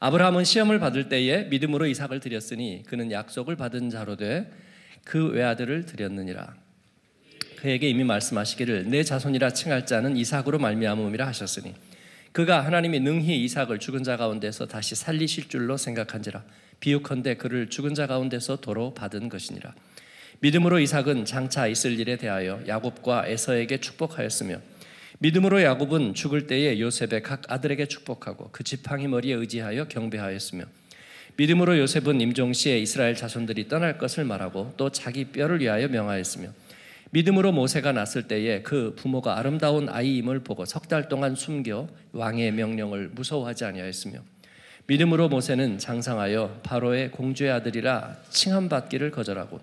아브라함은 시험을 받을 때에 믿음으로 이삭을 드렸으니 그는 약속을 받은 자로 돼 그 외아들을 드렸느니라. 그에게 이미 말씀하시기를 내 자손이라 칭할 자는 이삭으로 말미암음이라 하셨으니 그가 하나님이 능히 이삭을 죽은 자 가운데서 다시 살리실 줄로 생각한지라 비유컨대 그를 죽은 자 가운데서 도로 받은 것이니라. 믿음으로 이삭은 장차 있을 일에 대하여 야곱과 에서에게 축복하였으며 믿음으로 야곱은 죽을 때에 요셉의 각 아들에게 축복하고 그 지팡이 머리에 의지하여 경배하였으며 믿음으로 요셉은 임종 시에 이스라엘 자손들이 떠날 것을 말하고 또 자기 뼈를 위하여 명하였으며 믿음으로 모세가 났을 때에 그 부모가 아름다운 아이임을 보고 석 달 동안 숨겨 왕의 명령을 무서워하지 아니하였으며 믿음으로 모세는 장상하여 바로의 공주의 아들이라 칭함 받기를 거절하고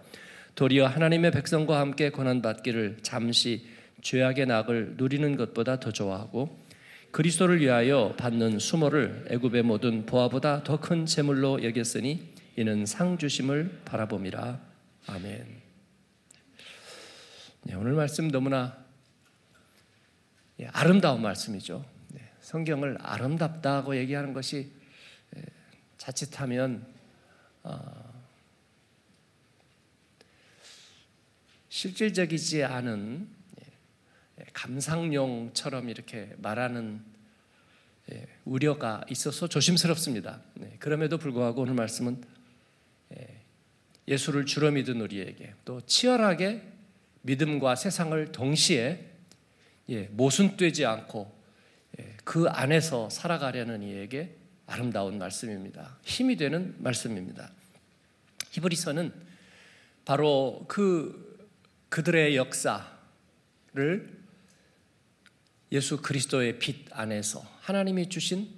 도리어 하나님의 백성과 함께 고난 받기를 잠시 죄악의 낙을 누리는 것보다 더 좋아하고 그리스도를 위하여 받는 수모를 애굽의 모든 보아보다 더 큰 재물로 여겼으니 이는 상 주심을 바라봄이라 아멘. 네, 오늘 말씀 너무나 예, 아름다운 말씀이죠. 네, 성경을 아름답다고 얘기하는 것이 예, 자칫하면 어, 실질적이지 않은 예, 감상용처럼 이렇게 말하는 예, 우려가 있어서 조심스럽습니다. 네, 그럼에도 불구하고 오늘 말씀은 예, 예수를 주로 믿은 우리에게 또 치열하게 믿음과 세상을 동시에 모순되지 않고 그 안에서 살아가려는 이에게 아름다운 말씀입니다. 힘이 되는 말씀입니다. 히브리서는 바로 그 그들의 역사를 예수 그리스도의 빛 안에서 하나님이 주신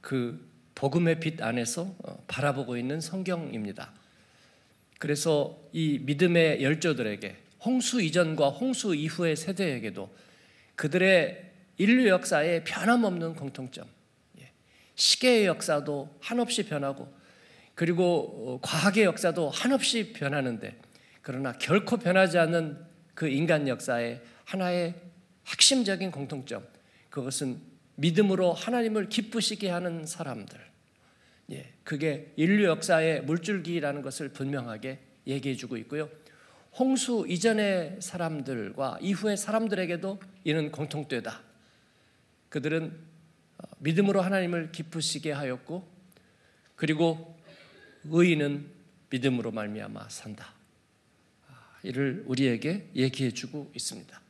그 복음의 빛 안에서 어, 바라보고 있는 성경입니다. 그래서 이 믿음의 열조들에게 홍수 이전과 홍수 이후의 세대에게도 그들의 인류 역사의 변함없는 공통점, 예, 시계의 역사도 한없이 변하고 그리고 어, 과학의 역사도 한없이 변하는데 그러나 결코 변하지 않는 그 인간 역사의 하나의 핵심적인 공통점, 그것은 믿음으로 하나님을 기쁘시게 하는 사람들. 예, 그게 인류 역사의 물줄기라는 것을 분명하게 얘기해 주고 있고요. 홍수 이전의 사람들과 이후의 사람들에게도 이는 공통되다. 그들은 어, 믿음으로 하나님을 기쁘시게 하였고 그리고 의인은 믿음으로 말미암아 산다. 아, 이를 우리에게 얘기해 주고 있습니다.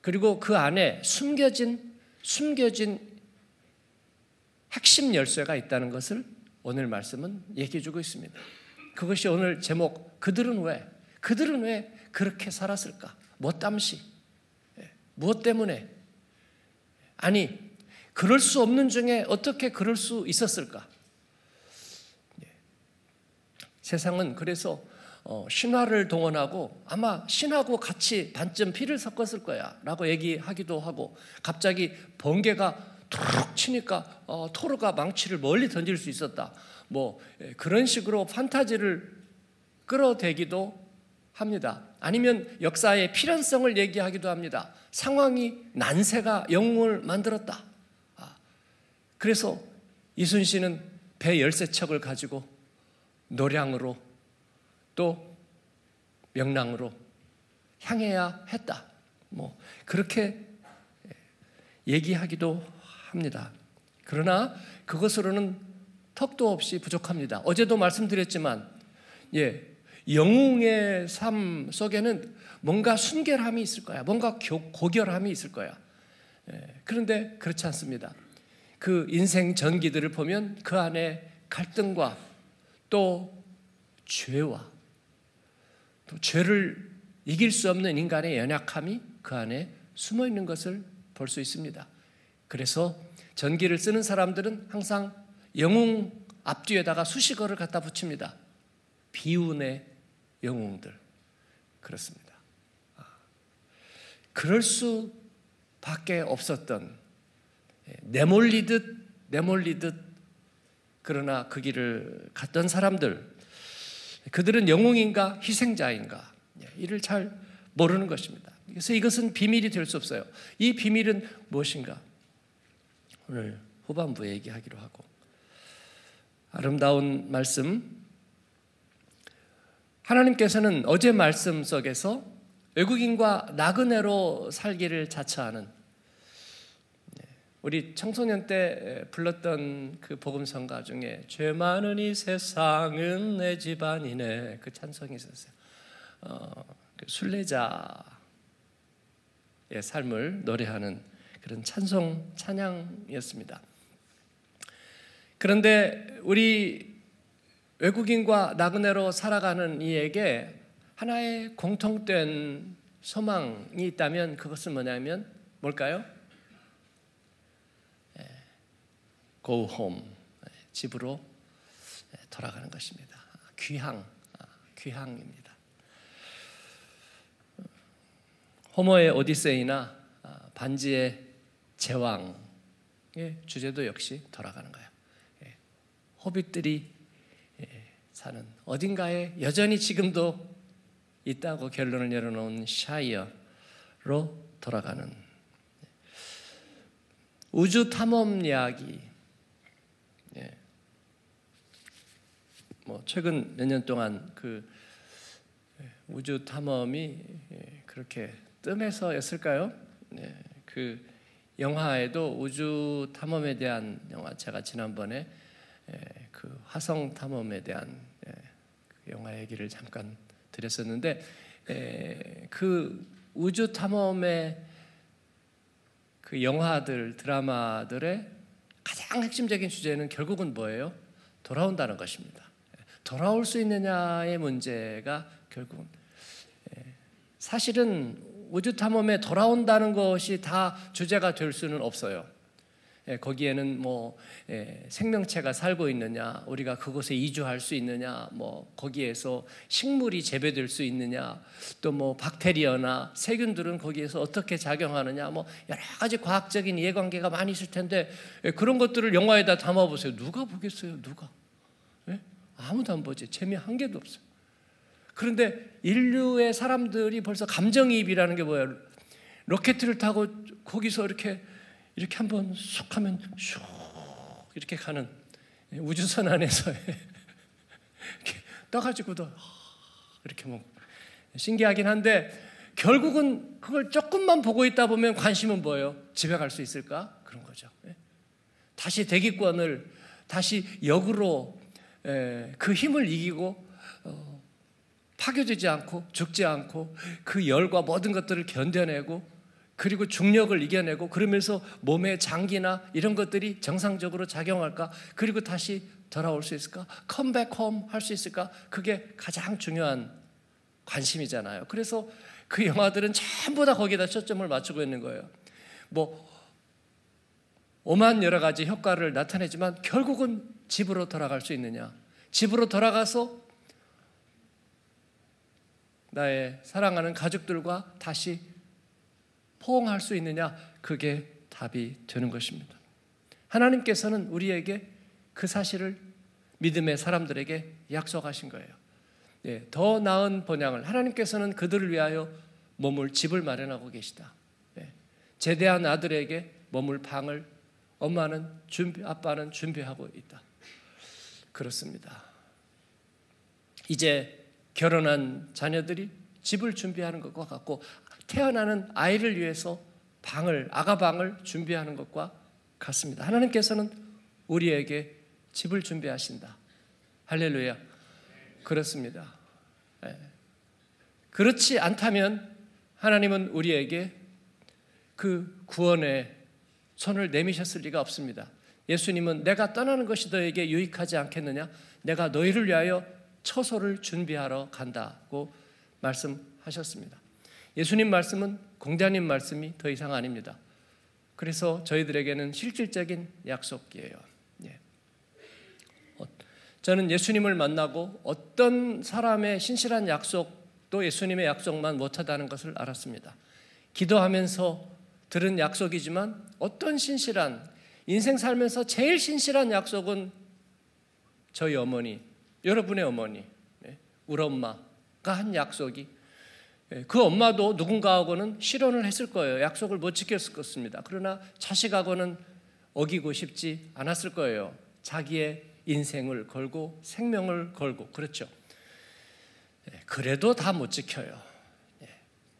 그리고 그 안에 숨겨진 숨겨진 핵심 열쇠가 있다는 것을 오늘 말씀은 얘기해 주고 있습니다. 그것이 오늘 제목 그들은 왜 그들은 왜 그렇게 살았을까? 무엇 예, 무엇 때문에? 아니 그럴 수 없는 중에 어떻게 그럴 수 있었을까? 예. 세상은 그래서 어, 신화를 동원하고 아마 신하고 같이 반쯤 피를 섞었을 거야 라고 얘기하기도 하고 갑자기 번개가 툭 치니까 어, 토르가 망치를 멀리 던질 수 있었다. 뭐 예, 그런 식으로 판타지를 끌어대기도 합니다. 아니면 역사의 필연성을 얘기하기도 합니다. 상황이 난세가 영웅을 만들었다. 아, 그래서 이순신은 배 열세 척을 가지고 노량으로 또 명랑으로 향해야 했다. 뭐 그렇게 얘기하기도 합니다. 그러나 그것으로는 턱도 없이 부족합니다. 어제도 말씀드렸지만 예, 영웅의 삶 속에는 뭔가 순결함이 있을 거야. 뭔가 고결함이 있을 거야. 예, 그런데 그렇지 않습니다. 그 인생 전기들을 보면 그 안에 갈등과 또 죄와 또 죄를 이길 수 없는 인간의 연약함이 그 안에 숨어 있는 것을 볼 수 있습니다. 그래서 전기를 쓰는 사람들은 항상 영웅 앞뒤에다가 수식어를 갖다 붙입니다. 비운의 영웅들. 그렇습니다. 아, 그럴 수밖에 없었던 예, 내몰리듯 내몰리듯 그러나 그 길을 갔던 사람들 그들은 영웅인가 희생자인가 예, 이를 잘 모르는 것입니다. 그래서 이것은 비밀이 될 수 없어요. 이 비밀은 무엇인가? 오늘 후반부에 얘기하기로 하고 아름다운 말씀. 하나님께서는 어제 말씀 속에서 외국인과 나그네로 살기를 자처하는 네, 우리 청소년 때 불렀던 그 복음성가 중에 죄 많은 이 세상은 내 집안이네 그 찬송이 있었어요. 어, 그 순례자의 삶을 노래하는 그런 찬송 찬양이었습니다. 그런데 우리 외국인과 나그네로 살아가는 이에게 하나의 공통된 소망이 있다면 그것은 뭐냐면 뭘까요? 예, go home 예, 집으로 예, 돌아가는 것입니다. 귀향 아, 귀향입니다. 호모의 오디세이나 아, 반지의 제왕의 주제도 역시 돌아가는 거예요. 호빗들이 사는 어딘가에 여전히 지금도 있다고 결론을 내려놓은 샤이어로 돌아가는 우주 탐험 이야기. 예. 뭐 최근 몇 년 동안 그 예, 우주 탐험이 예, 그렇게 뜸해서였을까요? 네. 그 영화에도 우주 탐험에 대한 영화 제가 지난번에 그 화성 탐험에 대한 그 영화 얘기를 잠깐 드렸었는데 에, 그 우주 탐험의 그 영화들 드라마들의 가장 핵심적인 주제는 결국은 뭐예요? 돌아온다는 것입니다. 돌아올 수 있느냐의 문제가 결국은 사실은 우주 탐험에 돌아온다는 것이 다 주제가 될 수는 없어요. 예, 거기에는 뭐 예, 생명체가 살고 있느냐, 우리가 그곳에 이주할 수 있느냐, 뭐 거기에서 식물이 재배될 수 있느냐, 또 뭐 박테리아나 세균들은 거기에서 어떻게 작용하느냐, 뭐 여러 가지 과학적인 이해관계가 많이 있을 텐데 예, 그런 것들을 영화에다 담아 보세요. 누가 보겠어요? 누가? 아무도 안 보지. 재미 한 개도 없어요. 그런데 인류의 사람들이 벌써 감정이입이라는 게 뭐예요? 로켓을 타고 거기서 이렇게 이렇게 한번 쑥 하면 슉 이렇게 가는 우주선 안에서 이렇게 떠가지고도 이렇게 뭐 신기하긴 한데 결국은 그걸 조금만 보고 있다 보면 관심은 뭐예요? 집에 갈 수 있을까? 그런 거죠. 예. 다시 대기권을 다시 역으로 예, 그 힘을 이기고 어, 파괴되지 않고 죽지 않고 그 열과 모든 것들을 견뎌내고 그리고 중력을 이겨내고 그러면서 몸의 장기나 이런 것들이 정상적으로 작용할까? 그리고 다시 돌아올 수 있을까? 컴백 홈 할 수 있을까? 그게 가장 중요한 관심이잖아요. 그래서 그 영화들은 전부 다 거기다 초점을 맞추고 있는 거예요. 뭐 오만 여러 가지 효과를 나타내지만 결국은 집으로 돌아갈 수 있느냐? 집으로 돌아가서 나의 사랑하는 가족들과 다시 포옹할 수 있느냐? 그게 답이 되는 것입니다. 하나님께서는 우리에게 그 사실을 믿음의 사람들에게 약속하신 거예요. 예, 더 나은 번양을 하나님께서는 그들을 위하여 머물 집을 마련하고 계시다. 예, 제대한 아들에게 머물 방을 엄마는 준비, 아빠는 준비하고 있다. 그렇습니다. 이제 결혼한 자녀들이 집을 준비하는 것과 같고 태어나는 아이를 위해서 방을 아가 방을 준비하는 것과 같습니다. 하나님께서는 우리에게 집을 준비하신다. 할렐루야. 그렇습니다. 네. 그렇지 않다면 하나님은 우리에게 그 구원의 손을 내미셨을 리가 없습니다. 예수님은 내가 떠나는 것이 너에게 유익하지 않겠느냐? 내가 너희를 위하여 처소를 준비하러 간다고 말씀하셨습니다. 예수님 말씀은 공자님 말씀이 더 이상 아닙니다. 그래서 저희들에게는 실질적인 약속이에요. 예. 어, 저는 예수님을 만나고 어떤 사람의 신실한 약속도 예수님의 약속만 못하다는 것을 알았습니다. 기도하면서 들은 약속이지만 어떤 신실한 인생 살면서 제일 신실한 약속은 저희 어머니, 여러분의 어머니, 네, 우리 엄마가 한 약속이 예, 그 엄마도 누군가하고는 실언을 했을 거예요. 약속을 못 지켰을 것입니다. 그러나 자식하고는 어기고 싶지 않았을 거예요. 자기의 인생을 걸고 생명을 걸고 그렇죠. 예, 그래도 다 못 지켜요.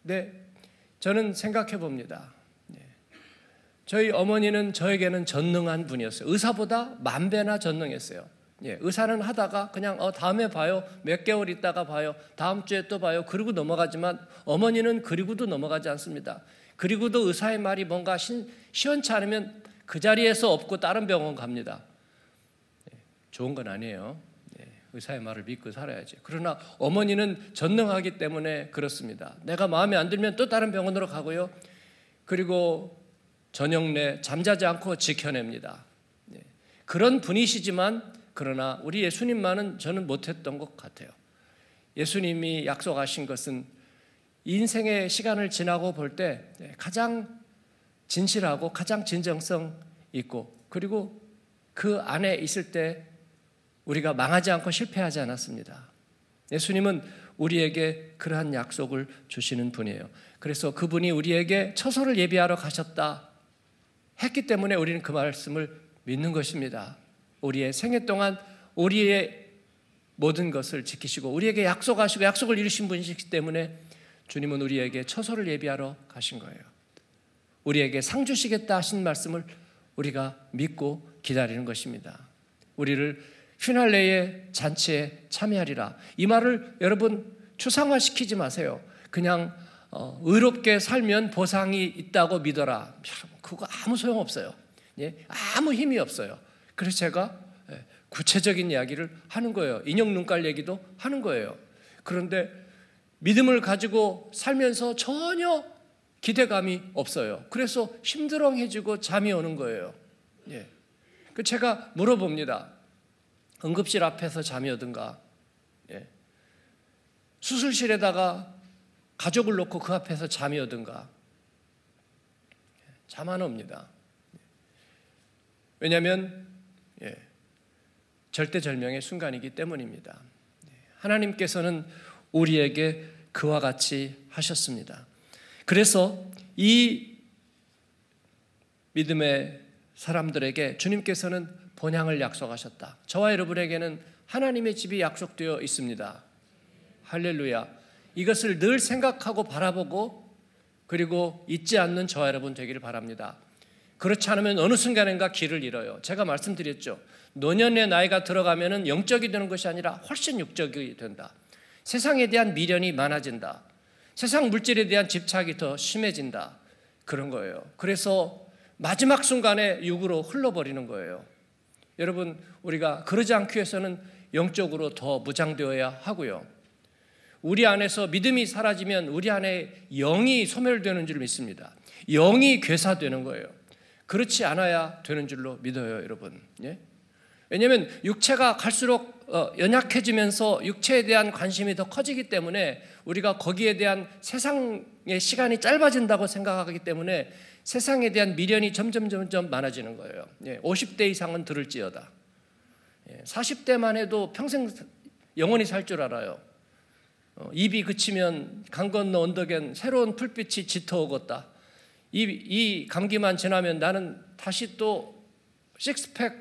네, 저는 생각해 봅니다. 저희 어머니는 저에게는 전능한 분이었어요. 의사보다 만 배나 전능했어요. 예, 의사는 하다가 그냥 어, 다음에 봐요. 몇 개월 있다가 봐요. 다음 주에 또 봐요. 그리고 넘어가지만 어머니는 그리고도 넘어가지 않습니다. 그리고도 의사의 말이 뭔가 시, 시원치 않으면 그 자리에서 없고 다른 병원 갑니다. 예, 좋은 건 아니에요. 예, 의사의 말을 믿고 살아야지. 그러나 어머니는 전능하기 때문에 그렇습니다. 내가 마음에 안 들면 또 다른 병원으로 가고요. 그리고 저녁 내 잠자지 않고 지켜냅니다. 네. 그런 분이시지만 그러나 우리 예수님만은 저는 못했던 것 같아요. 예수님이 약속하신 것은 인생의 시간을 지나고 볼때 네, 가장 진실하고 가장 진정성 있고 그리고 그 안에 있을 때 우리가 망하지 않고 실패하지 않았습니다. 예수님은 우리에게 그러한 약속을 주시는 분이에요. 그래서 그분이 우리에게 처소를 예비하러 가셨다 했기 때문에 우리는 그 말씀을 믿는 것입니다. 우리의 생애 동안 우리의 모든 것을 지키시고 우리에게 약속하시고 약속을 이루신 분이시기 때문에 주님은 우리에게 처소를 예비하러 가신 거예요. 우리에게 상 주시겠다 하신 말씀을 우리가 믿고 기다리는 것입니다. 우리를 휘날레의 잔치에 참여하리라. 이 말을 여러분 추상화시키지 마세요. 그냥 어, 의롭게 살면 보상이 있다고 믿어라. 그거 아무 소용 없어요. 예? 아무 힘이 없어요. 그래서 제가 예, 구체적인 이야기를 하는 거예요. 인형 눈깔 얘기도 하는 거예요. 그런데 믿음을 가지고 살면서 전혀 기대감이 없어요. 그래서 힘들어해지고 잠이 오는 거예요. 예. 그 제가 물어봅니다. 응급실 앞에서 잠이 오든가, 예. 수술실에다가 가족을 놓고 그 앞에서 잠이 오든가, 잠 안 옵니다. 왜냐하면 예, 절대절명의 순간이기 때문입니다. 하나님께서는 우리에게 그와 같이 하셨습니다. 그래서 이 믿음의 사람들에게 주님께서는 본향을 약속하셨다. 저와 여러분에게는 하나님의 집이 약속되어 있습니다. 할렐루야. 이것을 늘 생각하고 바라보고 그리고 잊지 않는 저와 여러분 되기를 바랍니다. 그렇지 않으면 어느 순간인가 길을 잃어요. 제가 말씀드렸죠. 노년의 나이가 들어가면은 영적이 되는 것이 아니라 훨씬 육적이 된다. 세상에 대한 미련이 많아진다. 세상 물질에 대한 집착이 더 심해진다. 그런 거예요. 그래서 마지막 순간에 육으로 흘러버리는 거예요. 여러분, 우리가 그러지 않기 위해서는 영적으로 더 무장되어야 하고요. 우리 안에서 믿음이 사라지면 우리 안에 영이 소멸되는 줄 믿습니다. 영이 괴사되는 거예요. 그렇지 않아야 되는 줄로 믿어요, 여러분. 예? 왜냐하면 육체가 갈수록 어, 연약해지면서 육체에 대한 관심이 더 커지기 때문에 우리가 거기에 대한 세상의 시간이 짧아진다고 생각하기 때문에 세상에 대한 미련이 점점 점점 많아지는 거예요. 50대 예, 이상은 들을지어다. 40대만 예, 해도 평생 영원히 살 줄 알아요. 어, 입이 그치면 강 건너 언덕엔 새로운 풀빛이 짙어오겠다. 이, 이 감기만 지나면 나는 다시 또 식스팩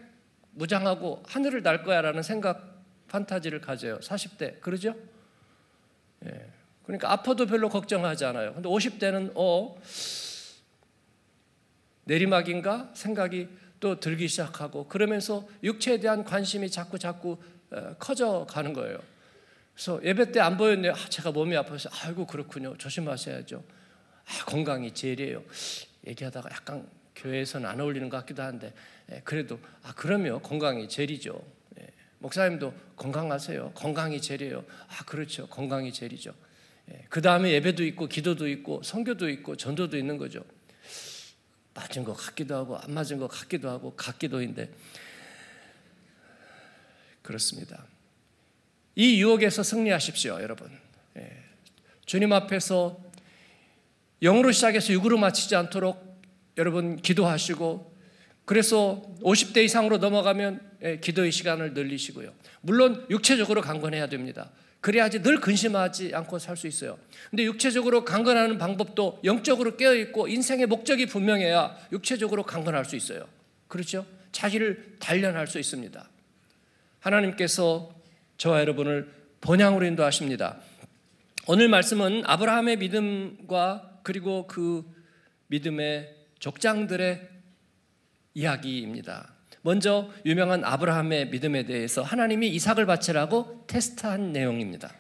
무장하고 하늘을 날 거야 라는 생각 판타지를 가져요. 40대 그러죠? 예. 그러니까 아파도 별로 걱정하지 않아요. 근데 50대는 어 내리막인가 생각이 또 들기 시작하고 그러면서 육체에 대한 관심이 자꾸 자꾸 어, 커져 가는 거예요. 그래서 예배 때 안 보였네요. 아, 제가 몸이 아파서 아이고 그렇군요. 조심하셔야죠. 아, 건강이 제일이에요. 얘기하다가 약간 교회에서는 안 어울리는 것 같기도 한데 예, 그래도 아 그러면 건강이 제일이죠. 예, 목사님도 건강하세요. 건강이 제일이에요. 아 그렇죠. 건강이 제일이죠. 예, 그 다음에 예배도 있고 기도도 있고 성교도 있고 전도도 있는 거죠. 맞은 것 같기도 하고 안 맞은 것 같기도 하고 같기도인데 그렇습니다. 이 유혹에서 승리하십시오, 여러분. 예. 주님 앞에서 영으로 시작해서 육으로 마치지 않도록 여러분 기도하시고 그래서 50대 이상으로 넘어가면 예, 기도의 시간을 늘리시고요. 물론 육체적으로 강건해야 됩니다. 그래야지 늘 근심하지 않고 살 수 있어요. 근데 육체적으로 강건하는 방법도 영적으로 깨어 있고 인생의 목적이 분명해야 육체적으로 강건할 수 있어요. 그렇죠? 자기를 단련할 수 있습니다. 하나님께서 저와 여러분을 본향으로 인도하십니다. 오늘 말씀은 아브라함의 믿음과 그리고 그 믿음의 족장들의 이야기입니다. 먼저 유명한 아브라함의 믿음에 대해서 하나님이 이삭을 바치라고 테스트한 내용입니다.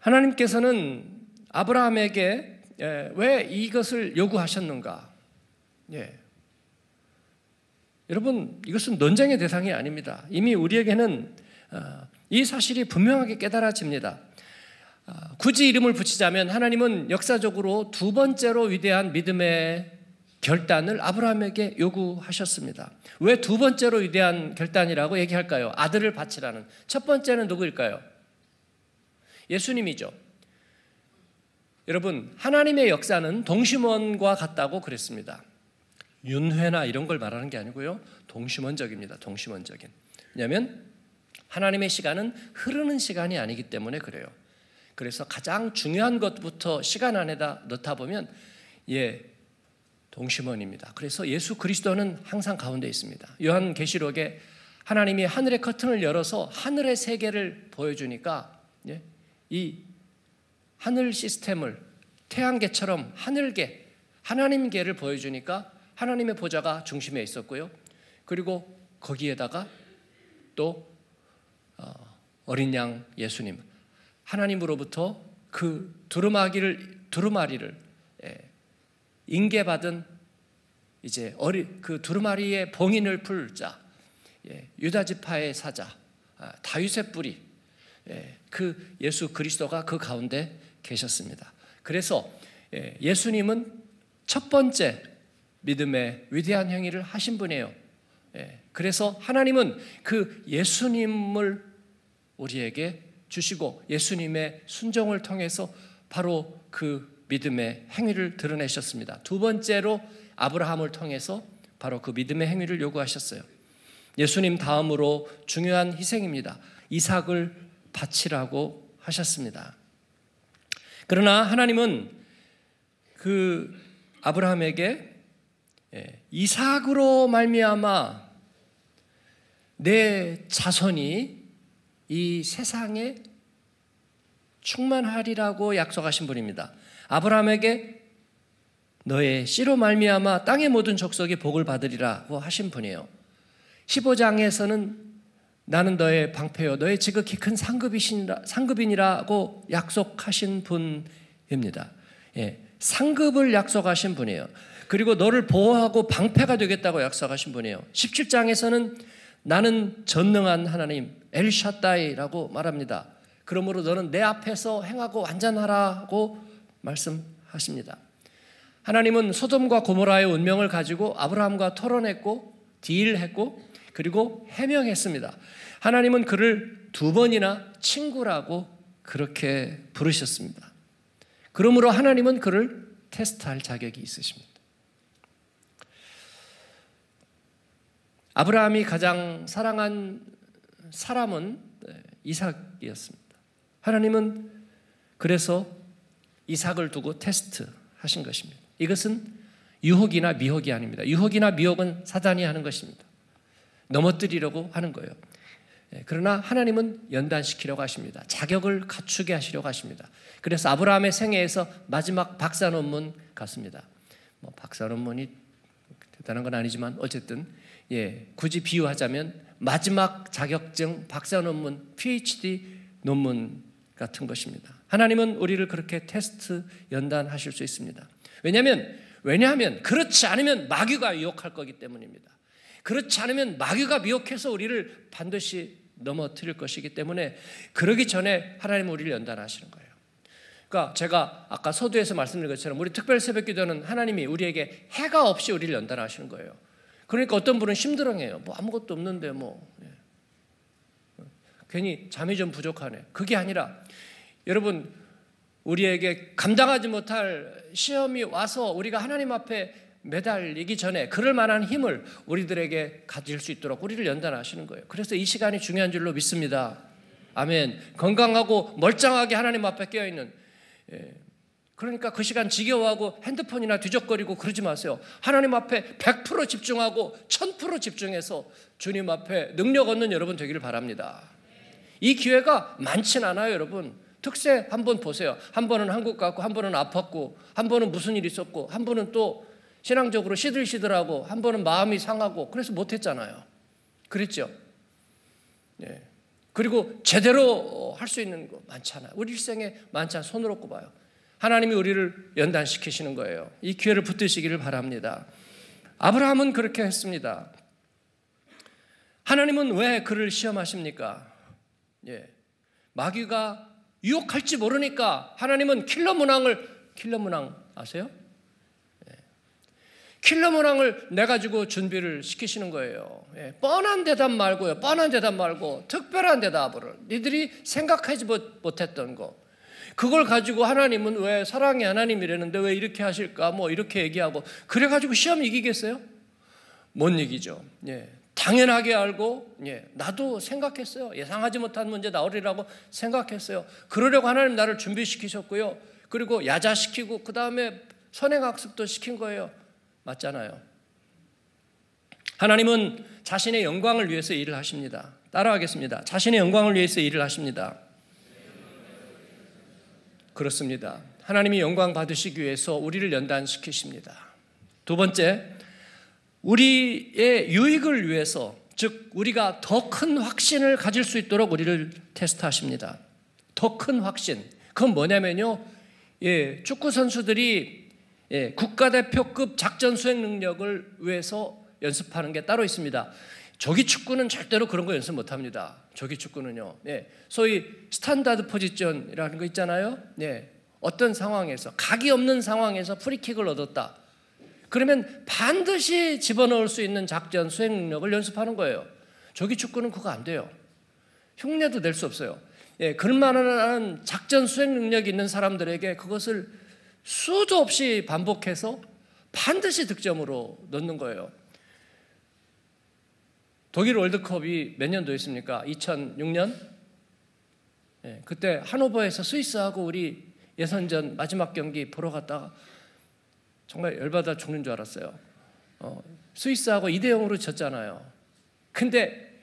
하나님께서는 아브라함에게 예, 왜 이것을 요구하셨는가? 예. 여러분, 이것은 논쟁의 대상이 아닙니다. 이미 우리에게는 어, 이 사실이 분명하게 깨달아집니다. 어, 굳이 이름을 붙이자면 하나님은 역사적으로 두 번째로 위대한 믿음의 결단을 아브라함에게 요구하셨습니다. 왜 두 번째로 위대한 결단이라고 얘기할까요? 아들을 바치라는. 첫 번째는 누구일까요? 예수님이죠. 여러분, 하나님의 역사는 동심원과 같다고 그랬습니다. 윤회나 이런 걸 말하는 게 아니고요. 동심원적입니다. 동심원적인. 왜냐하면 하나님의 시간은 흐르는 시간이 아니기 때문에 그래요. 그래서 가장 중요한 것부터 시간 안에다 넣다 보면 예, 동심원입니다. 그래서 예수 그리스도는 항상 가운데 있습니다. 요한 계시록에 하나님이 하늘의 커튼을 열어서 하늘의 세계를 보여주니까 예, 이 하늘 시스템을 태양계처럼 하늘계, 하나님계를 보여주니까 하나님의 보좌가 중심에 있었고요. 그리고 거기에다가 또 어, 어린 양 예수님, 하나님으로부터 그 두루마기를 두루마리를 예, 인계받은 이제 어리 그 두루마리의 봉인을 풀 자, 예, 유다 지파의 사자, 아, 다윗의 뿌리, 예, 그 예수 그리스도가 그 가운데 계셨습니다. 그래서 예, 예수님은 첫 번째 믿음의 위대한 행위를 하신 분이에요. 예, 그래서 하나님은 그 예수님을 우리에게 주시고 예수님의 순종을 통해서 바로 그 믿음의 행위를 드러내셨습니다. 두 번째로 아브라함을 통해서 바로 그 믿음의 행위를 요구하셨어요. 예수님 다음으로 중요한 희생입니다. 이삭을 바치라고 하셨습니다. 그러나 하나님은 그 아브라함에게 예, 이삭으로 말미암아 내 자손이 이 세상에 충만하리라고 약속하신 분입니다. 아브라함에게 너의 씨로 말미암아 땅의 모든 족속이 복을 받으리라고 하신 분이에요. 15장에서는 나는 너의 방패요 너의 지극히 큰 상급이시라, 상급인이라고 약속하신 분입니다. 예, 상급을 약속하신 분이에요. 그리고 너를 보호하고 방패가 되겠다고 약속하신 분이에요. 17장에서는 나는 전능한 하나님 엘샤다이라고 말합니다. 그러므로 너는 내 앞에서 행하고 완전하라고 말씀하십니다. 하나님은 소돔과 고모라의 운명을 가지고 아브라함과 토론했고 딜했고 그리고 해명했습니다. 하나님은 그를 두 번이나 친구라고 그렇게 부르셨습니다. 그러므로 하나님은 그를 테스트할 자격이 있으십니다. 아브라함이 가장 사랑한 사람은 네, 이삭이었습니다. 하나님은 그래서 이삭을 두고 테스트 하신 것입니다. 이것은 유혹이나 미혹이 아닙니다. 유혹이나 미혹은 사단이 하는 것입니다. 넘어뜨리려고 하는 거예요. 예, 그러나 하나님은 연단시키려고 하십니다. 자격을 갖추게 하시려고 하십니다. 그래서 아브라함의 생애에서 마지막 박사 논문 같습니다. 뭐 박사 논문이 대단한 건 아니지만 어쨌든 예, 굳이 비유하자면 마지막 자격증 박사 논문 PhD 논문 같은 것입니다. 하나님은 우리를 그렇게 테스트 연단하실 수 있습니다. 왜냐하면 왜냐하면 그렇지 않으면 마귀가 유혹할 거기 때문입니다. 그렇지 않으면 마귀가 미혹해서 우리를 반드시 넘어뜨릴 것이기 때문에 그러기 전에 하나님은 우리를 연단하시는 거예요. 그러니까 제가 아까 서두에서 말씀드린 것처럼 우리 특별 새벽 기도는 하나님이 우리에게 해가 없이 우리를 연단하시는 거예요. 그러니까 어떤 분은 힘들어해요. 뭐 아무것도 없는데 뭐 예. 괜히 잠이 좀 부족하네. 그게 아니라 여러분 우리에게 감당하지 못할 시험이 와서 우리가 하나님 앞에 매달리기 전에 그럴 만한 힘을 우리들에게 가질 수 있도록 우리를 연단하시는 거예요. 그래서 이 시간이 중요한 줄로 믿습니다. 아멘. 건강하고 멀쩡하게 하나님 앞에 깨어 있는 예, 그러니까 그 시간 지겨워하고 핸드폰이나 뒤적거리고 그러지 마세요. 하나님 앞에 100% 집중하고 1000% 집중해서 주님 앞에 능력 얻는 여러분 되기를 바랍니다. 이 기회가 많진 않아요, 여러분. 특세 한번 보세요. 한 번은 한국 갔고, 한 번은 아팠고, 한 번은 무슨 일 있었고, 한 번은 또 신앙적으로 시들시들하고, 한 번은 마음이 상하고, 그래서 못했잖아요. 그랬죠? 예. 그리고 제대로 할 수 있는 거 많잖아요. 우리 일생에 많잖아요. 손으로 꼽아요. 하나님이 우리를 연단시키시는 거예요. 이 기회를 붙드시기를 바랍니다. 아브라함은 그렇게 했습니다. 하나님은 왜 그를 시험하십니까? 예. 마귀가 유혹할지 모르니까 하나님은 킬러 문항을 킬러 문항 아세요? 예. 킬러 문항을 내 가지고 준비를 시키시는 거예요. 예. 뻔한 대답 말고요. 뻔한 대답 말고 특별한 대답을 니들이 생각하지 못했던 거. 그걸 가지고 하나님은 왜 사랑의 하나님이라는데 왜 이렇게 하실까? 뭐 이렇게 얘기하고 그래 가지고 시험 이기겠어요? 못 이기죠. 예. 당연하게 알고 예, 나도 생각했어요. 예상하지 못한 문제 나오리라고 생각했어요. 그러려고 하나님 나를 준비시키셨고요. 그리고 야자시키고 그 다음에 선행학습도 시킨 거예요. 맞잖아요. 하나님은 자신의 영광을 위해서 일을 하십니다. 따라하겠습니다. 자신의 영광을 위해서 일을 하십니다. 그렇습니다. 하나님이 영광 받으시기 위해서 우리를 연단시키십니다. 두 번째, 우리의 유익을 위해서, 즉, 우리가 더 큰 확신을 가질 수 있도록 우리를 테스트하십니다. 더 큰 확신. 그건 뭐냐면요. 예, 축구 선수들이 예, 국가대표급 작전 수행 능력을 위해서 연습하는 게 따로 있습니다. 조기 축구는 절대로 그런 거 연습 못 합니다. 조기 축구는요. 네. 소위 standard position이라는 거 있잖아요. 네. 어떤 상황에서 각이 없는 상황에서 프리킥을 얻었다. 그러면 반드시 집어넣을 수 있는 작전 수행 능력을 연습하는 거예요. 조기 축구는 그거 안 돼요. 흉내도 낼 수 없어요. 예, 그럴만한 작전 수행 능력이 있는 사람들에게 그것을 수도 없이 반복해서 반드시 득점으로 넣는 거예요. 독일 월드컵이 몇 년도 있습니까? 2006년? 네, 그때 하노버에서 스위스하고 우리 예선전 마지막 경기 보러 갔다가 정말 열받아 죽는 줄 알았어요. 어, 스위스하고 2대 0으로 졌잖아요. 근데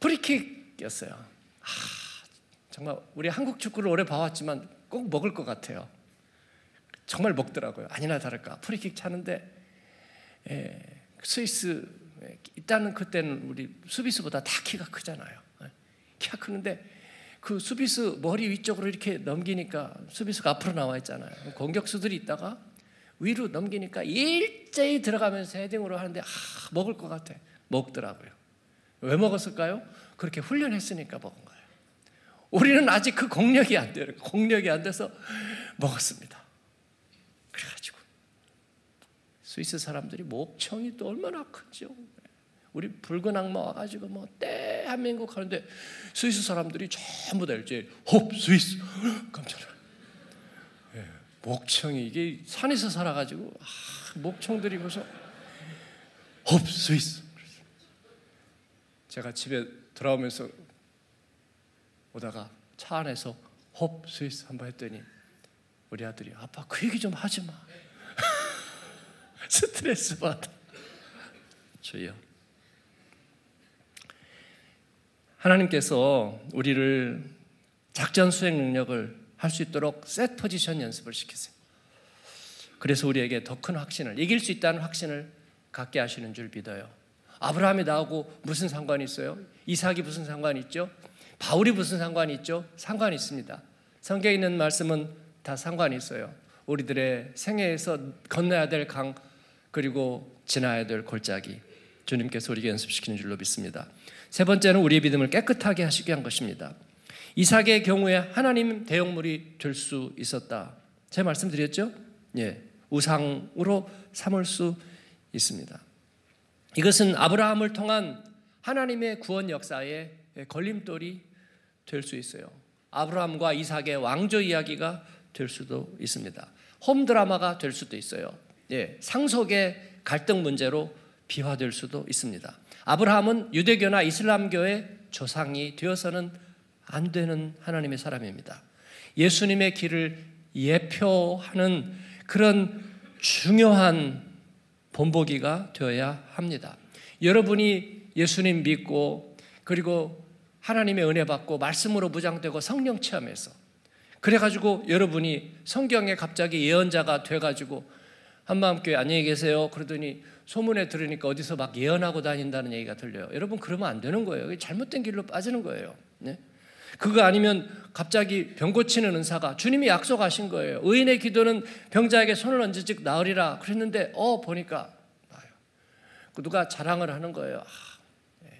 프리킥이었어요. 아, 정말 우리 한국 축구를 오래 봐왔지만 꼭 먹을 것 같아요. 정말 먹더라고요. 아니나 다를까. 프리킥 차는데 예, 스위스 예, 일단은 그때는 우리 수비수보다 다 키가 크잖아요. 예, 키가 크는데 그 수비수 머리 위쪽으로 이렇게 넘기니까 수비수가 앞으로 나와 있잖아요. 공격수들이 있다가 위로 넘기니까 일제히 들어가면서 헤딩으로 하는데 아, 먹을 것 같아. 먹더라고요. 왜 먹었을까요? 그렇게 훈련했으니까 먹은 거예요. 우리는 아직 그 공력이 안 돼요. 공력이 안 돼서 먹었습니다. 그래가지고 스위스 사람들이 목청이 또 얼마나 큰지요. 우리 붉은 악마 와가지고 뭐 대한민국 하는데 스위스 사람들이 전부 다 일제 홉 스위스 깜짝 놀라. 예, 목청이 이게 산에서 살아가지고 아, 목청들이 벌써 홉 스위스. 제가 집에 돌아오면서 오다가 차 안에서 홉 스위스 한 번 했더니 우리 아들이 아빠 그 얘기 좀 하지 마. 스트레스 받아. 주여. 하나님께서 우리를 작전 수행 능력을 할 수 있도록 셋 포지션 연습을 시키세요. 그래서 우리에게 더 큰 확신을 이길 수 있다는 확신을 갖게 하시는 줄 믿어요. 아브라함이 나하고 무슨 상관이 있어요? 이삭이 무슨 상관이 있죠? 바울이 무슨 상관이 있죠? 상관이 있습니다. 성경에 있는 말씀은 다 상관이 있어요. 우리들의 생애에서 건너야 될 강, 그리고 지나야 될 골짜기 주님께서 우리에게 연습시키는 줄로 믿습니다. 세 번째는 우리의 믿음을 깨끗하게 하시게 한 것입니다. 이삭의 경우에 하나님 대형물이 될 수 있었다. 제 말씀 드렸죠? 예. 우상으로 삼을 수 있습니다. 이것은 아브라함을 통한 하나님의 구원 역사의 걸림돌이 될 수 있어요. 아브라함과 이삭의 왕조 이야기가 될 수도 있습니다. 홈 드라마가 될 수도 있어요. 예, 상속의 갈등 문제로 비화될 수도 있습니다. 아브라함은 유대교나 이슬람교의 조상이 되어서는 안 되는 하나님의 사람입니다. 예수님의 길을 예표하는 그런 중요한 본보기가 되어야 합니다. 여러분이 예수님 믿고 그리고 하나님의 은혜 받고 말씀으로 무장되고 성령 체험해서 그래가지고 여러분이 성경에 갑자기 예언자가 돼가지고 한마음교회 안녕히 계세요. 그러더니 소문에 들으니까 어디서 막 예언하고 다닌다는 얘기가 들려요. 여러분 그러면 안 되는 거예요. 잘못된 길로 빠지는 거예요. 네? 그거 아니면 갑자기 병 고치는 은사가 주님이 약속하신 거예요. 의인의 기도는 병자에게 손을 얹어 즉 나으리라 그랬는데 어 보니까 나요. 그 누가 자랑을 하는 거예요. 아, 네.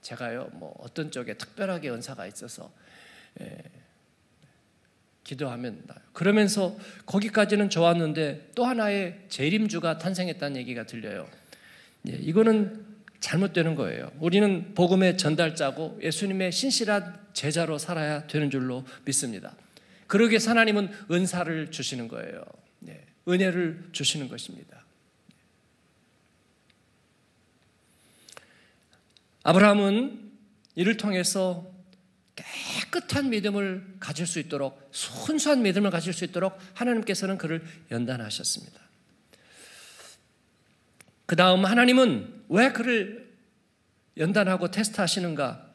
제가요 뭐 어떤 쪽에 특별하게 은사가 있어서 예, 기도하면 나요. 그러면서 거기까지는 좋았는데 또 하나의 재림주가 탄생했다는 얘기가 들려요. 예, 이거는 잘못되는 거예요. 우리는 복음의 전달자고 예수님의 신실한 제자로 살아야 되는 줄로 믿습니다. 그러기 위해서 하나님은 은사를 주시는 거예요. 예, 은혜를 주시는 것입니다. 아브라함은 이를 통해서 깨끗한 믿음을 가질 수 있도록 순수한 믿음을 가질 수 있도록 하나님께서는 그를 연단하셨습니다. 그 다음 하나님은 왜 그를 연단하고 테스트하시는가?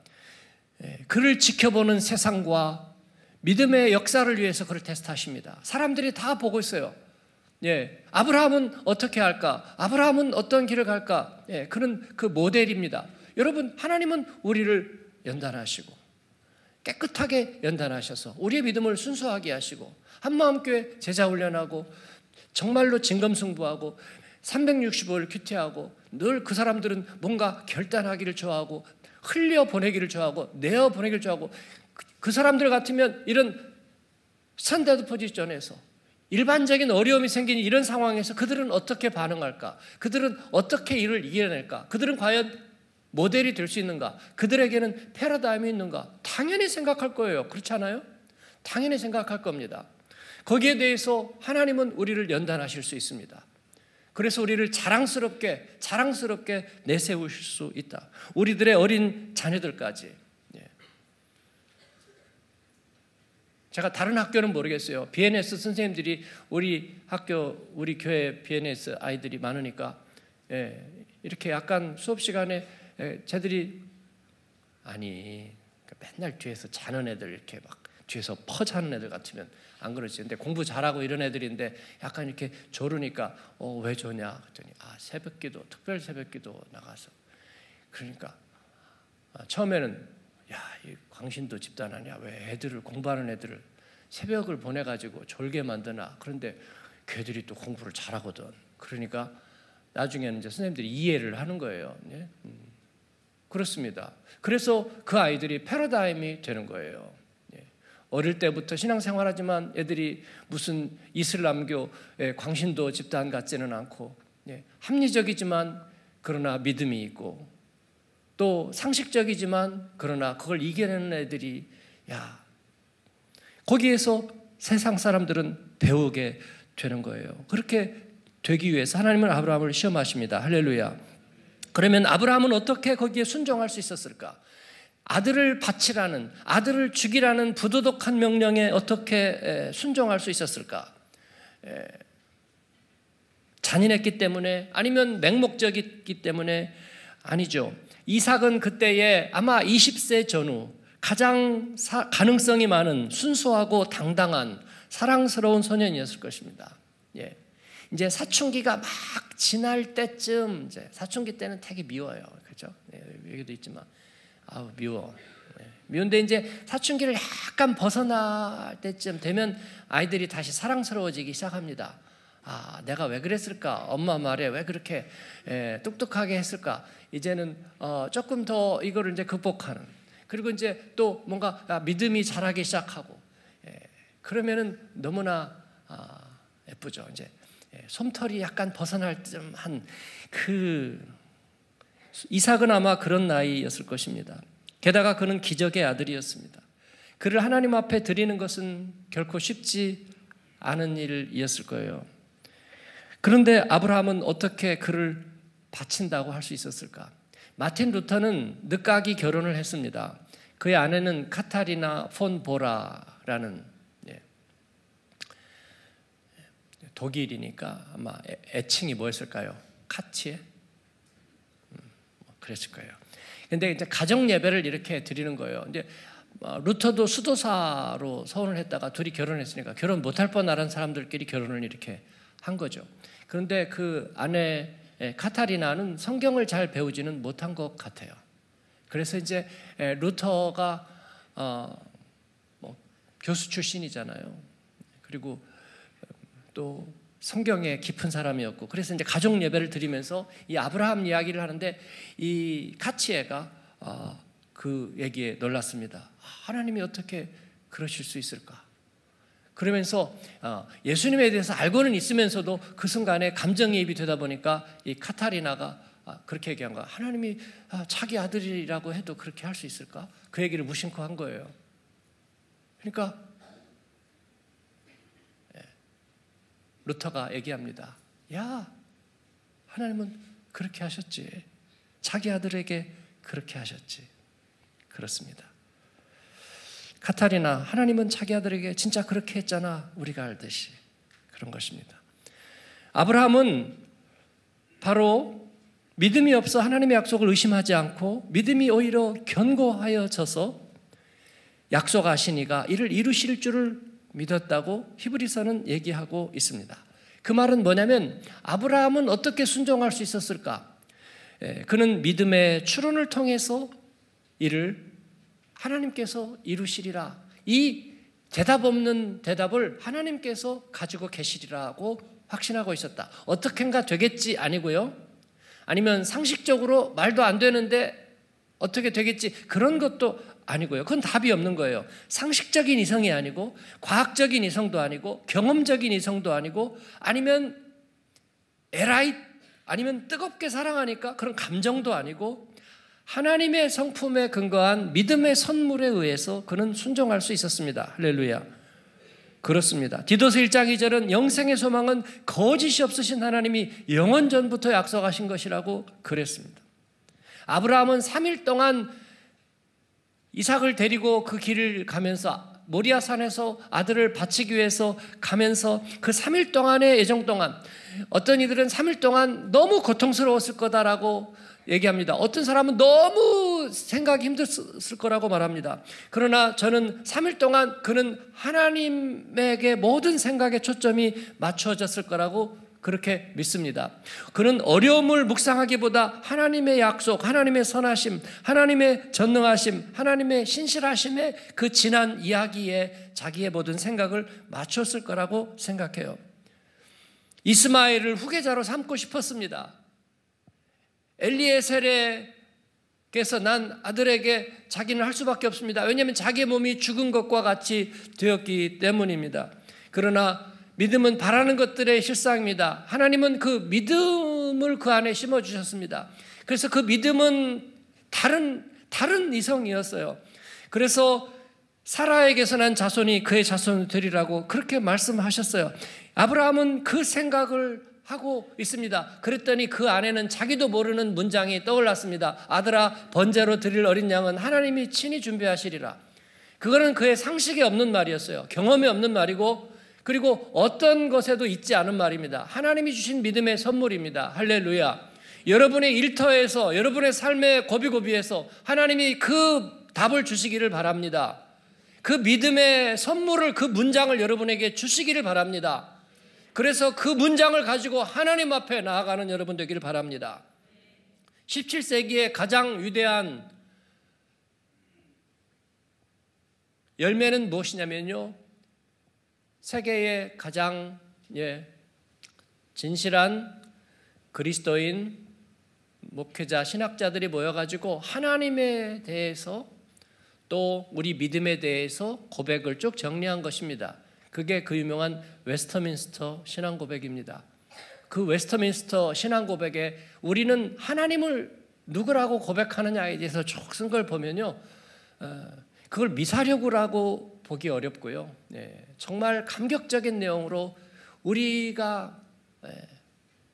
예, 그를 지켜보는 세상과 믿음의 역사를 위해서 그를 테스트하십니다. 사람들이 다 보고 있어요. 예, 아브라함은 어떻게 할까? 아브라함은 어떤 길을 갈까? 예, 그는 그 모델입니다. 여러분, 하나님은 우리를 연단하시고 깨끗하게 연단하셔서 우리의 믿음을 순수하게 하시고 한마음교회 제자 훈련하고 정말로 진검승부하고 365일 QT하고 늘 그 사람들은 뭔가 결단하기를 좋아하고 흘려 보내기를 좋아하고 내어 보내기를 좋아하고 그, 그 사람들 같으면 이런 standard position에서 일반적인 어려움이 생긴 이런 상황에서 그들은 어떻게 반응할까? 그들은 어떻게 이를 이겨낼까? 그들은 과연 모델이 될 수 있는가? 그들에게는 패러다임이 있는가? 당연히 생각할 거예요. 그렇지 않아요? 당연히 생각할 겁니다. 거기에 대해서 하나님은 우리를 연단하실 수 있습니다. 그래서 우리를 자랑스럽게, 자랑스럽게 내세우실 수 있다. 우리들의 어린 자녀들까지. 예. 제가 다른 학교는 모르겠어요. BNS 선생님들이 우리 학교, 우리 교회 BNS 아이들이 많으니까, 예, 이렇게 약간 수업 시간에 쟤들이 아니 그러니까 맨날 뒤에서 자는 애들 이렇게 막 뒤에서 퍼자는 애들 같으면 안 그러지. 근데 공부 잘하고 이런 애들인데 약간 이렇게 조르니까 어, 왜 조냐? 그랬더니 아 새벽 기도 특별 새벽 기도 나가서 그러니까 아, 처음에는 야 이 광신도 집단 아니야? 왜 애들을 공부하는 애들을 새벽을 보내 가지고 졸게 만드나? 그런데 걔들이 또 공부를 잘하거든. 그러니까 나중에는 이제 선생님들이 이해를 하는 거예요. 예? 음. 그렇습니다. 그래서 그 아이들이 패러다임이 되는 거예요. 예. 어릴 때부터 신앙생활하지만 애들이 무슨 이슬람교 광신도 집단 같지는 않고 예. 합리적이지만 그러나 믿음이 있고 또 상식적이지만 그러나 그걸 이겨내는 애들이 야 거기에서 세상 사람들은 배우게 되는 거예요. 그렇게 되기 위해서 하나님은 아브라함을 시험하십니다. 할렐루야. 그러면 아브라함은 어떻게 거기에 순종할 수 있었을까? 아들을 바치라는 아들을 죽이라는 부도덕한 명령에 어떻게 순종할 수 있었을까? 잔인했기 때문에 아니면 맹목적이기 때문에 아니죠. 이삭은 그때에 아마 20세 전후 가장 사, 가능성이 많은 순수하고 당당한 사랑스러운 소년이었을 것입니다. 예. 이제 사춘기가 막 지날 때쯤 이제 사춘기 때는 되게 미워요. 그죠? 네, 여기도 있지만 아우 미워. 네. 미운데 이제 사춘기를 약간 벗어날 때쯤 되면 아이들이 다시 사랑스러워지기 시작합니다. 아, 내가 왜 그랬을까? 엄마 말에 왜 그렇게 에, 똑똑하게 했을까? 이제는 어, 조금 더 이거를 이제 극복하는. 그리고 이제 또 뭔가 아, 믿음이 자라기 시작하고. 에, 그러면은 너무나 아, 예쁘죠. 이제 예, 솜털이 약간 벗어날 쯤한그 이삭은 아마 그런 나이였을 것입니다. 게다가 그는 기적의 아들이었습니다. 그를 하나님 앞에 드리는 것은 결코 쉽지 않은 일이었을 거예요. 그런데 아브라함은 어떻게 그를 바친다고 할 수 있었을까? 마틴 루터는 늦가기 결혼을 했습니다. 그의 아내는 카타리나 폰 보라라는 독일이니까 아마 애칭이 뭐였을까요? 카치에? 음, 뭐 그랬을 거예요. 근데 이제 가정 예배를 이렇게 드리는 거예요. 이제 어, 루터도 수도사로 서원을 했다가 둘이 결혼했으니까 결혼 못할 뻔한 사람들끼리 결혼을 이렇게 한 거죠. 그런데 그 아내 카타리나는 성경을 잘 배우지는 못한 것 같아요. 그래서 이제 루터가 어, 뭐 교수 출신이잖아요. 그리고 또 성경에 깊은 사람이었고 그래서 이제 가족 예배를 드리면서 이 아브라함 이야기를 하는데 이 카치에가 어, 그 얘기에 놀랐습니다. 하나님이 어떻게 그러실 수 있을까? 그러면서 어, 예수님에 대해서 알고는 있으면서도 그 순간에 감정이입이 되다 보니까 이 카타리나가 아, 그렇게 얘기한 거야. 하나님이 아, 자기 아들이라고 해도 그렇게 할 수 있을까? 그 얘기를 무심코 한 거예요. 그러니까 루터가 얘기합니다. 야, 하나님은 그렇게 하셨지. 자기 아들에게 그렇게 하셨지. 그렇습니다. 카타리나, 하나님은 자기 아들에게 진짜 그렇게 했잖아. 우리가 알듯이. 그런 것입니다. 아브라함은 바로 믿음이 없어 하나님의 약속을 의심하지 않고 믿음이 오히려 견고하여져서 약속하시니가 이를 이루실 줄을 믿었다고 히브리서는 얘기하고 있습니다. 그 말은 뭐냐면 아브라함은 어떻게 순종할 수 있었을까? 예, 그는 믿음의 추론을 통해서 이를 하나님께서 이루시리라. 이 대답 없는 대답을 하나님께서 가지고 계시리라고 확신하고 있었다. 어떻게인가 되겠지 아니고요. 아니면 상식적으로 말도 안 되는데 어떻게 되겠지 그런 것도 아니고요. 그건 답이 없는 거예요. 상식적인 이성이 아니고 과학적인 이성도 아니고 경험적인 이성도 아니고 아니면 에라이 아니면 뜨겁게 사랑하니까 그런 감정도 아니고 하나님의 성품에 근거한 믿음의 선물에 의해서 그는 순종할 수 있었습니다. 할렐루야. 그렇습니다. 디도서 1장 2절은 영생의 소망은 거짓이 없으신 하나님이 영원 전부터 약속하신 것이라고 그랬습니다. 아브라함은 3일 동안 이삭을 데리고 그 길을 가면서 모리아 산에서 아들을 바치기 위해서 가면서 그 3일 동안의 예정 동안 어떤 이들은 3일 동안 너무 고통스러웠을 거다라고 얘기합니다. 어떤 사람은 너무 생각이 힘들었을 거라고 말합니다. 그러나 저는 3일 동안 그는 하나님에게 모든 생각의 초점이 맞춰졌을 거라고 그렇게 믿습니다. 그는 어려움을 묵상하기보다 하나님의 약속, 하나님의 선하심, 하나님의 전능하심, 하나님의 신실하심의 그 진한 이야기에 자기의 모든 생각을 맞췄을 거라고 생각해요. 이스마엘을 후계자로 삼고 싶었습니다. 엘리에셀에게서 난 아들에게 자기는 할 수밖에 없습니다. 왜냐하면 자기의 몸이 죽은 것과 같이 되었기 때문입니다. 그러나 믿음은 바라는 것들의 실상입니다. 하나님은 그 믿음을 그 안에 심어 주셨습니다. 그래서 그 믿음은 다른 다른 이성이었어요. 그래서 사라에게서 난 자손이 그의 자손을 되리라고 그렇게 말씀하셨어요. 아브라함은 그 생각을 하고 있습니다. 그랬더니 그 안에는 자기도 모르는 문장이 떠올랐습니다. 아들아, 번제로 드릴 어린 양은 하나님이 친히 준비하시리라. 그거는 그의 상식에 없는 말이었어요. 경험에 없는 말이고, 그리고 어떤 것에도 있지 않은 말입니다. 하나님이 주신 믿음의 선물입니다. 할렐루야. 여러분의 일터에서, 여러분의 삶의 고비고비에서 하나님이 그 답을 주시기를 바랍니다. 그 믿음의 선물을, 그 문장을 여러분에게 주시기를 바랍니다. 그래서 그 문장을 가지고 하나님 앞에 나아가는 여러분 되기를 바랍니다. 17세기의 가장 위대한 열매는 무엇이냐면요. 세계의 가장 예, 진실한 그리스도인 목회자 신학자들이 모여가지고 하나님에 대해서 또 우리 믿음에 대해서 고백을 쭉 정리한 것입니다. 그게 그 유명한 웨스트민스터 신앙 고백입니다. 그 웨스트민스터 신앙 고백에 우리는 하나님을 누구라고 고백하느냐에 대해서 쭉 쓴 걸 보면요. 어, 그걸 미사여구라고 보기 어렵고요. 네, 정말 감격적인 내용으로 우리가 네,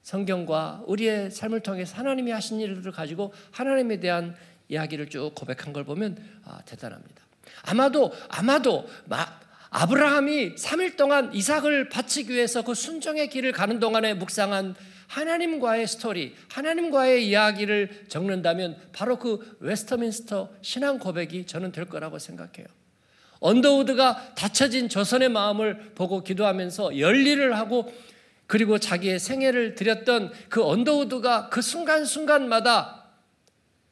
성경과 우리의 삶을 통해서 하나님이 하신 일들을 가지고 하나님에 대한 이야기를 쭉 고백한 걸 보면 아, 대단합니다. 아마도 아마도 아브라함이 3일 동안 이삭을 바치기 위해서 그 순종의 길을 가는 동안에 묵상한 하나님과의 스토리, 하나님과의 이야기를 적는다면 바로 그 웨스트민스터 신앙 고백이 저는 될 거라고 생각해요. 언더우드가 닫혀진 조선의 마음을 보고 기도하면서 열일을 하고 그리고 자기의 생애를 드렸던 그 언더우드가 그 순간순간마다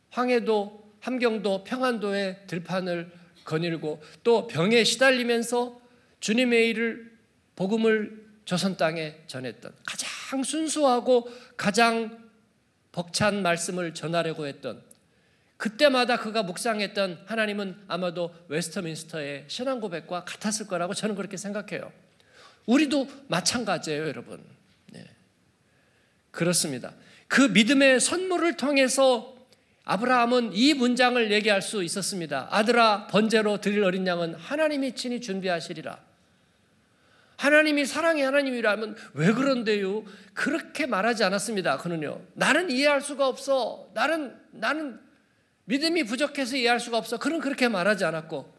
황해도, 함경도, 평안도의 들판을 거닐고 또 병에 시달리면서 주님의 일을 복음을 조선 땅에 전했던 가장 순수하고 가장 벅찬 말씀을 전하려고 했던 그때마다 그가 묵상했던 하나님은 아마도 웨스터민스터의 신앙 고백과 같았을 거라고 저는 그렇게 생각해요. 우리도 마찬가지예요, 여러분. 네. 그렇습니다. 그 믿음의 선물을 통해서 아브라함은 이 문장을 얘기할 수 있었습니다. 아들아, 번제로 드릴 어린 양은 하나님이 친히 준비하시리라. 하나님이 사랑의 하나님이라면 왜 그런데요? 그렇게 말하지 않았습니다. 그는요. 나는 이해할 수가 없어. 나는 나는 믿음이 부족해서 이해할 수가 없어. 그는 그렇게 말하지 않았고.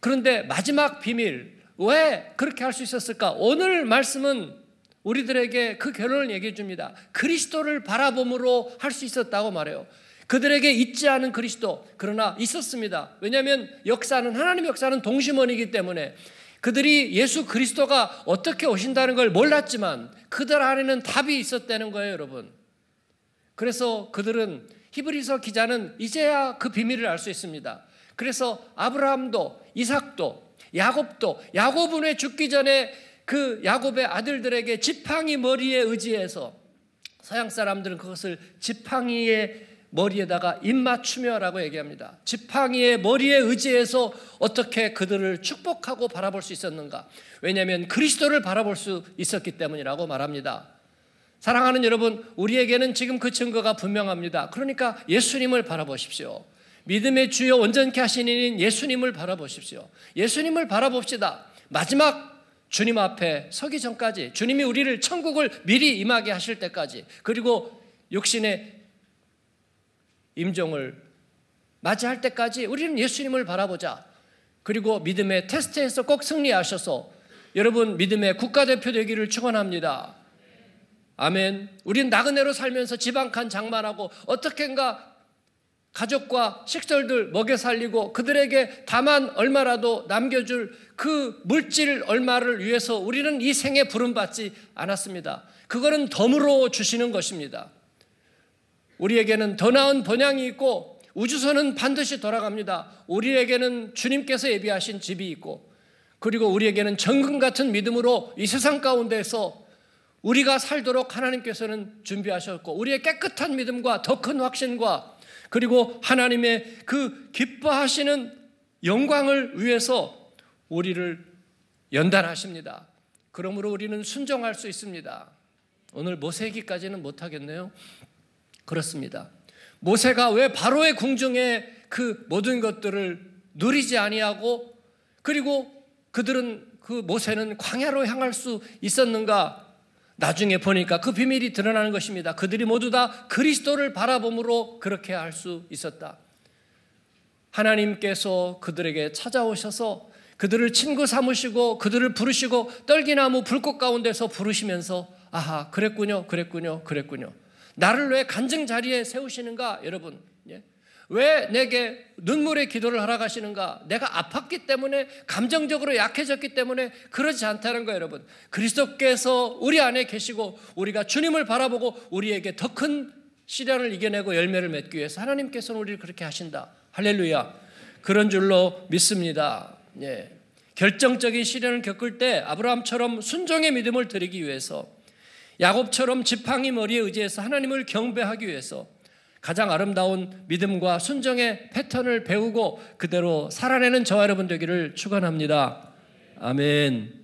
그런데 마지막 비밀, 왜 그렇게 할 수 있었을까? 오늘 말씀은 우리들에게 그 결론을 얘기해 줍니다. 그리스도를 바라봄으로 할 수 있었다고 말해요. 그들에게 있지 않은 그리스도, 그러나 있었습니다. 왜냐하면 역사는, 하나님의 역사는 동심원이기 때문에 그들이 예수 그리스도가 어떻게 오신다는 걸 몰랐지만 그들 안에는 답이 있었다는 거예요, 여러분. 그래서 그들은 히브리서 기자는 이제야 그 비밀을 알 수 있습니다. 그래서 아브라함도 이삭도 야곱도 야곱은 왜 죽기 전에 그 야곱의 아들들에게 지팡이 머리에 의지해서 서양 사람들은 그것을 지팡이의 머리에다가 입맞추며라고 얘기합니다. 지팡이의 머리에 의지해서 어떻게 그들을 축복하고 바라볼 수 있었는가? 왜냐하면 그리스도를 바라볼 수 있었기 때문이라고 말합니다. 사랑하는 여러분, 우리에게는 지금 그 증거가 분명합니다. 그러니까 예수님을 바라보십시오. 믿음의 주요 온전케 하시는 예수님을 바라보십시오. 예수님을 바라봅시다. 마지막 주님 앞에 서기 전까지 주님이 우리를 천국을 미리 임하게 하실 때까지 그리고 육신의 임종을 맞이할 때까지 우리는 예수님을 바라보자. 그리고 믿음의 테스트에서 꼭 승리하셔서 여러분 믿음의 국가대표 되기를 축원합니다. 아멘. 우린 나그네로 살면서 지방칸 장만하고 어떻게인가 가족과 식솔들 먹여 살리고 그들에게 다만 얼마라도 남겨줄 그 물질 얼마를 위해서 우리는 이 생에 부름받지 않았습니다. 그거는 덤으로 주시는 것입니다. 우리에게는 더 나은 번향이 있고 우주선은 반드시 돌아갑니다. 우리에게는 주님께서 예비하신 집이 있고 그리고 우리에게는 정금 같은 믿음으로 이 세상 가운데서 우리가 살도록 하나님께서는 준비하셨고 우리의 깨끗한 믿음과 더 큰 확신과 그리고 하나님의 그 기뻐하시는 영광을 위해서 우리를 연단하십니다. 그러므로 우리는 순종할 수 있습니다. 오늘 모세기까지는 못하겠네요. 그렇습니다. 모세가 왜 바로의 궁중에 그 모든 것들을 누리지 아니하고 그리고 그들은 그 모세는 광야로 향할 수 있었는가? 나중에 보니까 그 비밀이 드러나는 것입니다. 그들이 모두 다 그리스도를 바라봄으로 그렇게 할 수 있었다. 하나님께서 그들에게 찾아오셔서 그들을 친구 삼으시고 그들을 부르시고 떨기나무 불꽃 가운데서 부르시면서 아하 그랬군요 그랬군요 그랬군요 나를 왜 간증 자리에 세우시는가 여러분 예? 왜 내게 눈물의 기도를 허락하시는가? 내가 아팠기 때문에 감정적으로 약해졌기 때문에 그러지 않다는 거예요, 여러분. 그리스도께서 우리 안에 계시고 우리가 주님을 바라보고 우리에게 더 큰 시련을 이겨내고 열매를 맺기 위해서 하나님께서는 우리를 그렇게 하신다. 할렐루야. 그런 줄로 믿습니다. 예. 결정적인 시련을 겪을 때 아브라함처럼 순종의 믿음을 드리기 위해서 야곱처럼 지팡이 머리에 의지해서 하나님을 경배하기 위해서 가장 아름다운 믿음과 순정의 패턴을 배우고 그대로 살아내는 저와 여러분 되기를 축원합니다. 아멘.